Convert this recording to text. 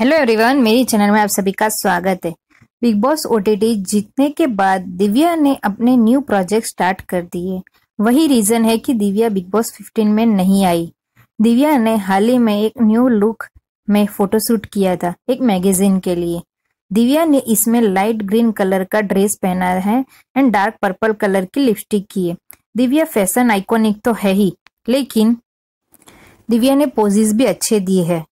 Hello everyone मेरी channel में आप सभी का स्वागत है। बिग बॉस ओटीटी जीतने के बाद दिव्या ने अपने न्यू प्रोजेक्ट स्टार्ट कर दिए। वही रीजन है कि दिव्या बिग बॉस 15 में नहीं आई। दिव्या ने हाल ही में एक न्यू लुक में फोटोशूट किया था, एक मैगजीन के लिए। दिव्या ने इसमें लाइट ग्रीन कलर का ड्रेस पहना है एंड डार्क पर्पल कलर की लिपस्टिक की है। दिव्या फ़ैशन आइकॉनिक तो है ही, लेकिन दिव्या ने पोजेस भी अच्छे दिए हैं।